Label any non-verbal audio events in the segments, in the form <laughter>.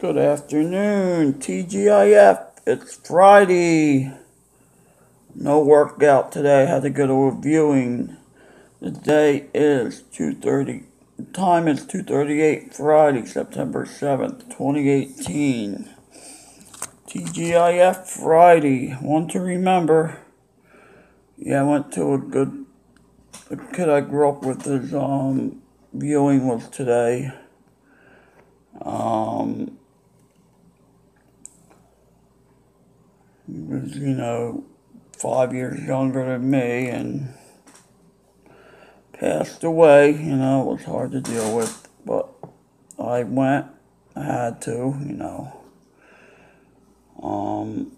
Good afternoon, TGIF. It's Friday. No workout today. Had to go to a viewing. The day is 2:30. The time is 2:38 Friday, September 7th, 2018. TGIF Friday. One to remember. Yeah, I went to a good the kid I grew up with his um viewing was today. Um was, you know, five years younger than me and passed away, you know, it was hard to deal with, but I went, I had to, you know. Um,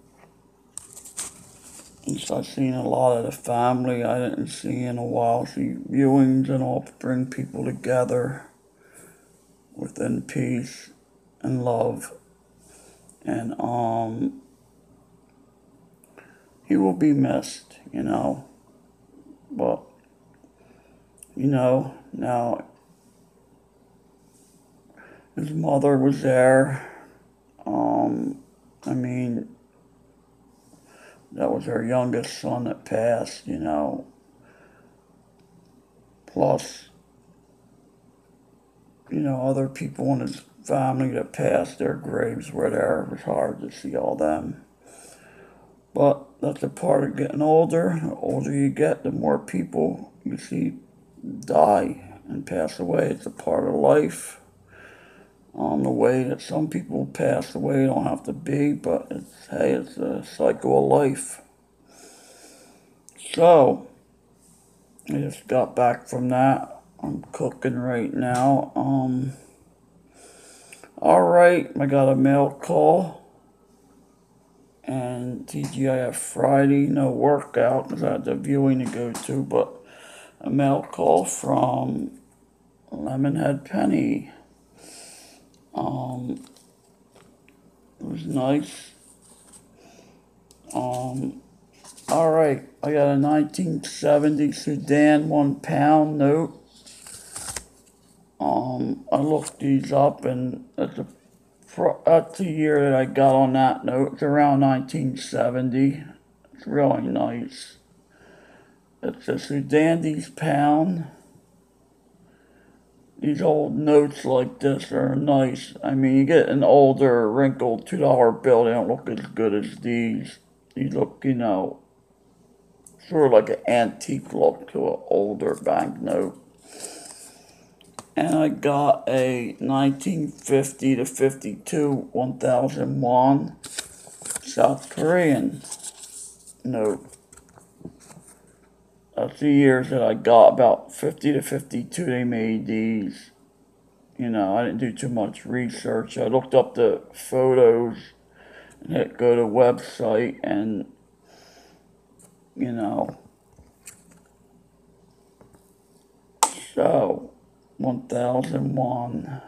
since I've seen a lot of the family I didn't see in a while, see viewings and all bring people together within peace and love. And um he will be missed, you know. But you know, now his mother was there. Um, I mean, that was her youngest son that passed, you know. Plus, you know, other people in his family that passed, their graves were there. It was hard to see all them. But that's a part of getting older. The older you get, the more people you see die and pass away. It's a part of life. Um, the way that some people pass away don't have to be, but it's hey, it's a cycle of life. So I just got back from that. I'm cooking right now. Um, all right, I got a mail call and TGIF Friday, no workout because I had the viewing to go to, but a mail call from Lemonhead Penny. Um, it was nice. Um, all right, I got a 1970 Sudan one pound note. Um, I looked these up and that's the year that I got on that note. It's around 1970. It's really nice. It's a Sudanese pound. These old notes like this are nice. I mean, you get an older, wrinkled $2 bill, they don't look as good as these. These look, you know, sort of like an antique look to an older banknote. And I got a 1950 to 52 1001 South Korean note. That's the years that I got. About 50 to 52 they made these. You know, I didn't do too much research. I looked up the photos and hit go to website and you know so 1001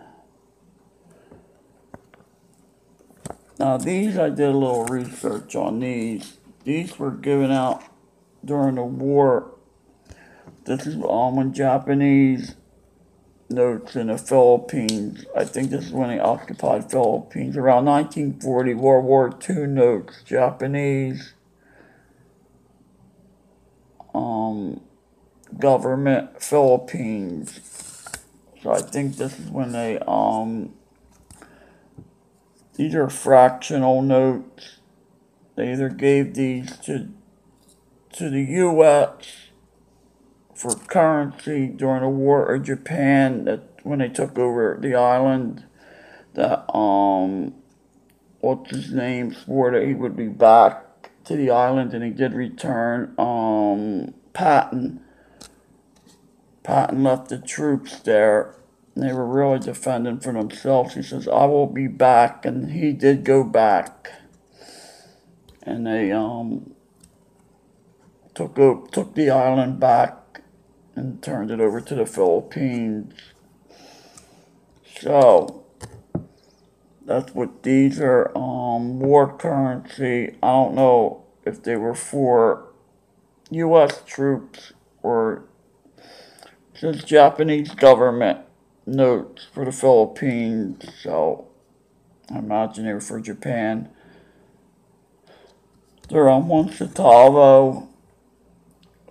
now these I did a little research on these. These were given out during the war. This is um when Japanese notes in the Philippines. I think this is when they occupied Philippines around 1940 World War II notes Japanese um, government Philippines. So I think this is when they um these are fractional notes. They either gave these to to the US for currency during the war or Japan that when they took over the island that um what's his name swore that he would be back to the island and he did return. Um, Patton. Patton left the troops there. They were really defending for themselves. He says, I will be back. And he did go back. And they um, took, took the island back and turned it over to the Philippines. So, that's what these are. Um, war currency. I don't know if they were for U.S. troops or just Japanese government notes for the Philippines. So I imagine they were for Japan. They're on one Centavo,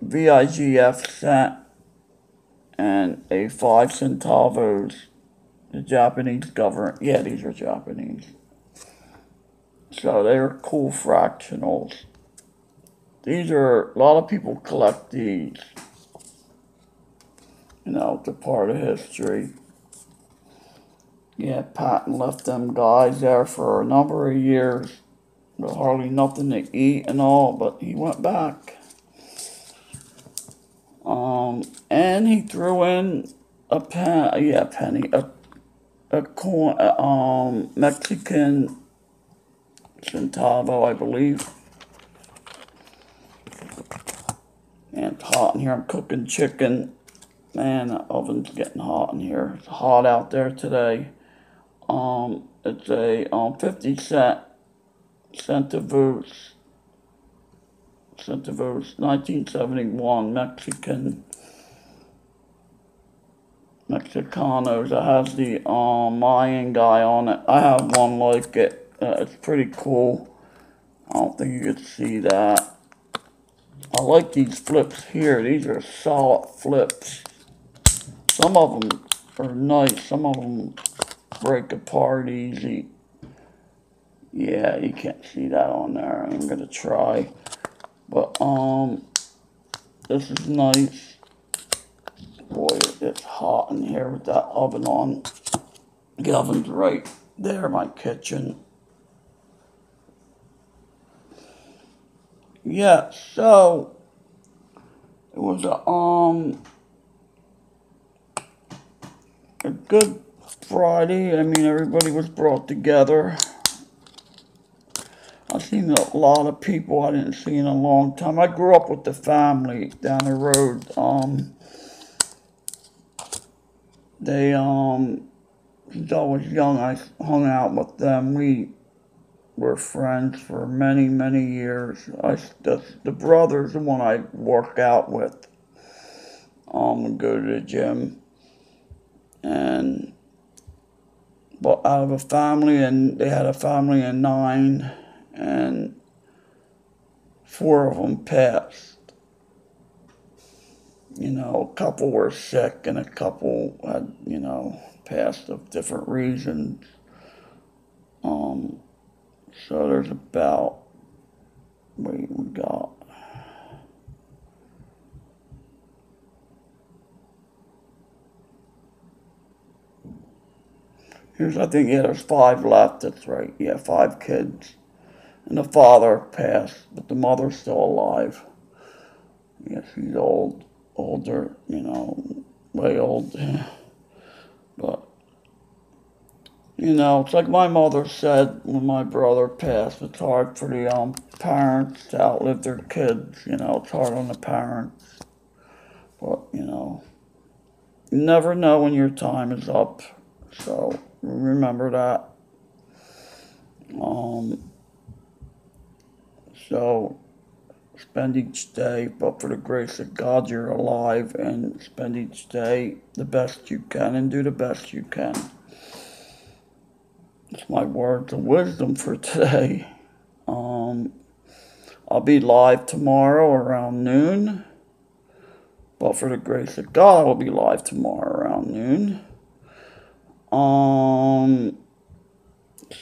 VIGF cent, and a five centavos. The Japanese government, yeah, these are Japanese. So they're cool fractionals. These are, a lot of people collect these. You know, it's a part of history. Yeah, Patton left them guys there for a number of years with hardly nothing to eat and all, but he went back. Um, and he threw in a pen, yeah, penny, a, a coin, a, um, Mexican centavo, I believe. And hot in here. I'm cooking chicken. Man, the oven's getting hot in here. It's hot out there today. Um, it's a um 50 cent centavos. Centavos, 1971 Mexican Mexicanos. It has the um Mayan guy on it. I have one like it. Uh, it's pretty cool. I don't think you could see that. I like these flips here. These are solid flips. Some of them are nice. Some of them break apart easy. Yeah, you can't see that on there. I'm gonna try. But, um, this is nice. Boy, it's hot in here with that oven on. The oven's right there, my kitchen. Yeah, so it was a um a good Friday. I mean, everybody was brought together. I've seen a lot of people I didn't see in a long time. I grew up with the family down the road. Um, they um, since I was young, I hung out with them. We were friends for many, many years. I the, the brother's the one I work out with. Um, go to the gym, and but out of a family, and they had a family of nine, and four of them passed. You know, a couple were sick, and a couple had, you know, passed of different reasons. Um, so there's about, wait, we got, I think, yeah, there's five left, that's right, yeah, five kids. And the father passed, but the mother's still alive. Yeah, she's old, older, you know, way old. <sighs> But, you know, it's like my mother said when my brother passed, it's hard for the um, parents to outlive their kids, you know, it's hard on the parents. But, you know, you never know when your time is up. So remember that. Um, so spend each day, but for the grace of God, you're alive and spend each day the best you can and do the best you can. It's my words of wisdom for today. Um, I'll be live tomorrow around noon. But for the grace of God, I will be live tomorrow around noon. Um,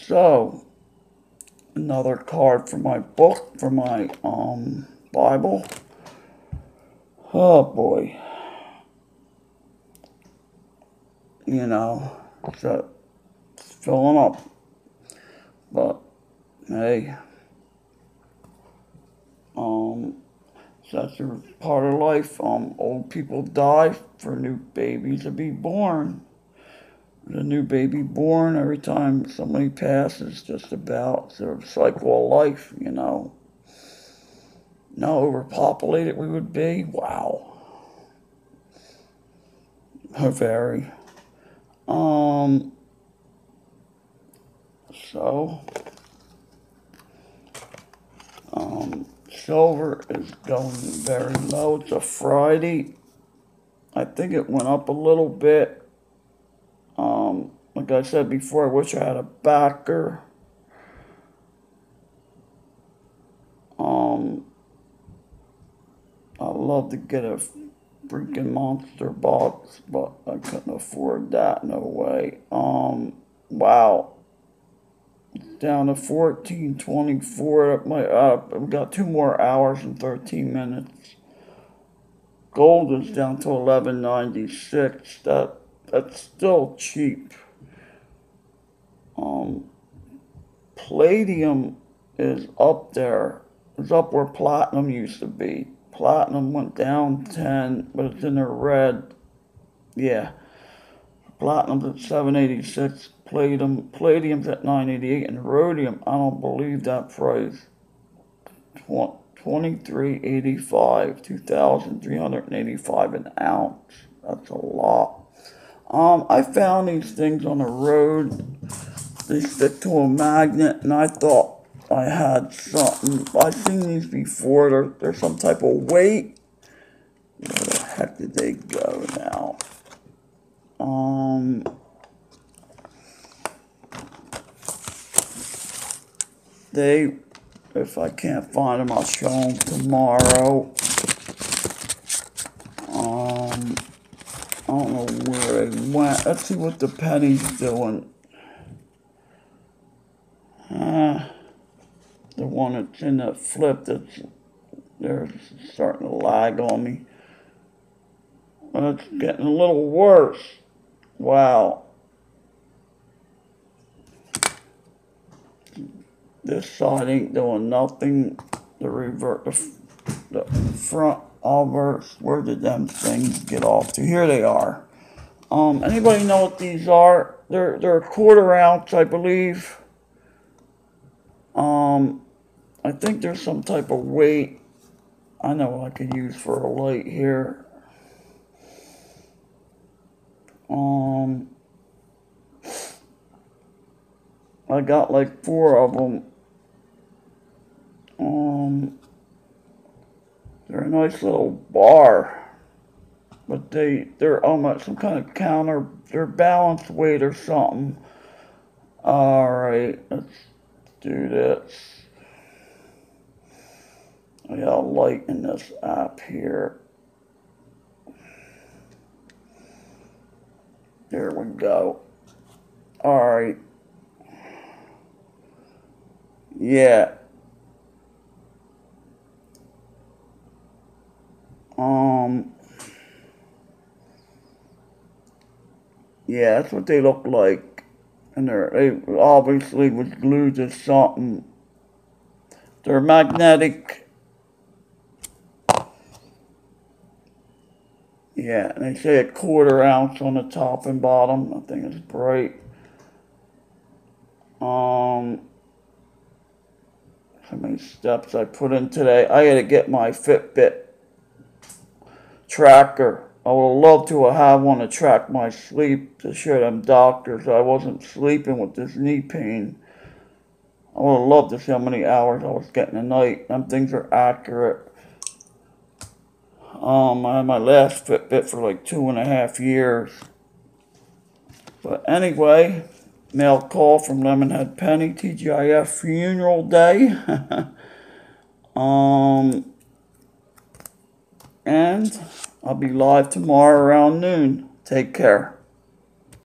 so another card for my book, for my um Bible. Oh boy. You know, so it's filling up. But hey. Um that's a part of life. Um old people die for new babies to be born a new baby born every time somebody passes, just about of cycle of life, you know. Now overpopulated we would be, wow. Very. Um, so, um, silver is going very low. It's a Friday. I think it went up a little bit. Like I said before, I wish I had a backer. Um, I'd love to get a freaking monster box, but I couldn't afford that, no way. Um, wow. Down to fourteen twenty-four. My, uh, I've got two more hours and thirteen minutes. Gold is down to eleven ninety-six. That that's still cheap. Um, palladium is up there. It's up where platinum used to be. Platinum went down 10, but it's in the red. Yeah. Platinum's at 786. Palladium, palladium's at 988. And rhodium, I don't believe that price. 2385, 2,385 an ounce. That's a lot. Um, I found these things on the road. They stick to a magnet, and I thought I had something. I've seen these before. They're, they're some type of weight. Where the heck did they go now? Um, they, if I can't find them, I'll show them tomorrow. Um, I don't know where they went. Let's see what the penny's doing. Uh, the one that's in the flip that's they're starting to lag on me. It's getting a little worse. Wow. This side ain't doing nothing. The revert, the, the front obverse. Where did them things get off to? Here they are. Um, anybody know what these are? They're they're a quarter ounce, I believe. Um, I think there's some type of weight. I know I could use for a light here. Um, I got like four of them. Um, they're a nice little bar, but they they're almost some kind of counter. They're balance weight or something. All right, let's do this. I got light this app here. There we go. All right. Yeah. Um. Yeah, that's what they look like. And they're, they obviously was glued to something. They're magnetic. Yeah, and they say a quarter ounce on the top and bottom. I think it's bright. Um, how many steps I put in today? I got to get my Fitbit tracker. I would love to have one to track my sleep to show them doctors I wasn't sleeping with this knee pain. I would love to see how many hours I was getting a night. Them things are accurate. Um, I had my last Fitbit for like two and a half years. But anyway, mail call from Lemonhead Penny, TGIF funeral day. <laughs> um, and I'll be live tomorrow around noon. Take care.